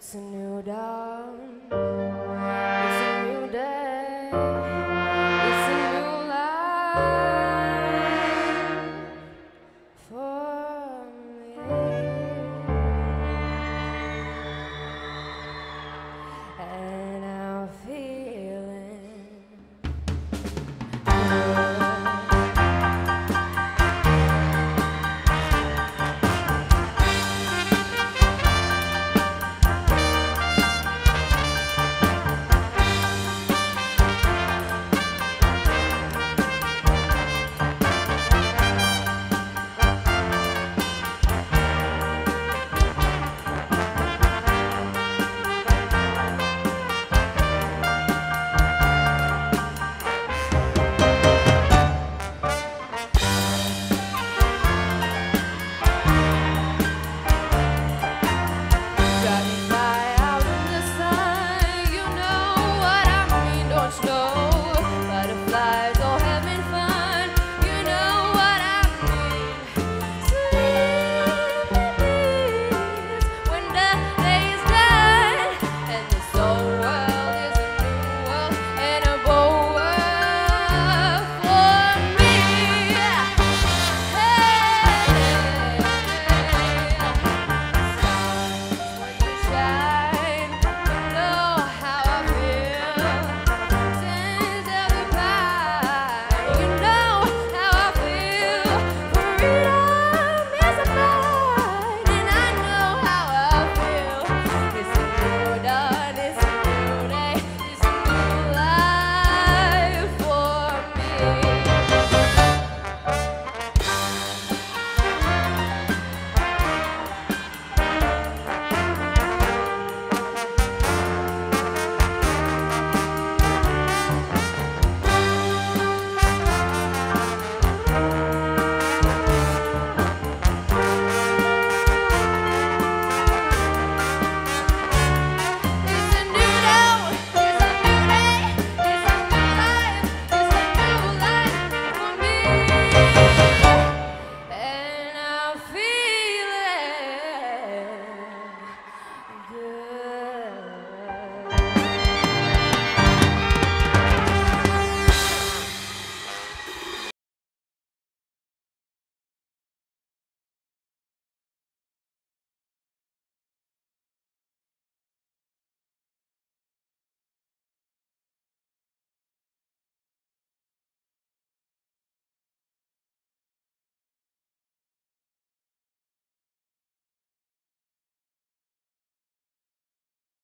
It's a new dawn.